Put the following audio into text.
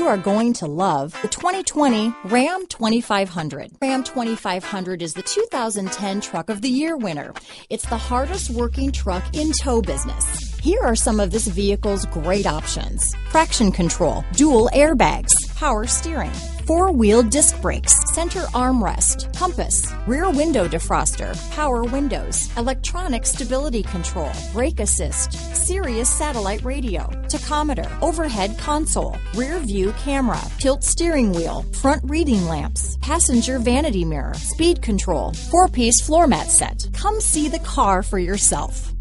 you are going to love the 2020 Ram 2500. Ram 2500 is the 2010 Truck of the Year winner. It's the hardest working truck in tow business. Here are some of this vehicle's great options. Traction control, dual airbags, power steering, four-wheel disc brakes, center armrest, compass, rear window defroster, power windows, electronic stability control, brake assist, Sirius satellite radio, tachometer, overhead console, rear view camera, tilt steering wheel, front reading lamps, passenger vanity mirror, speed control, four-piece floor mat set. Come see the car for yourself.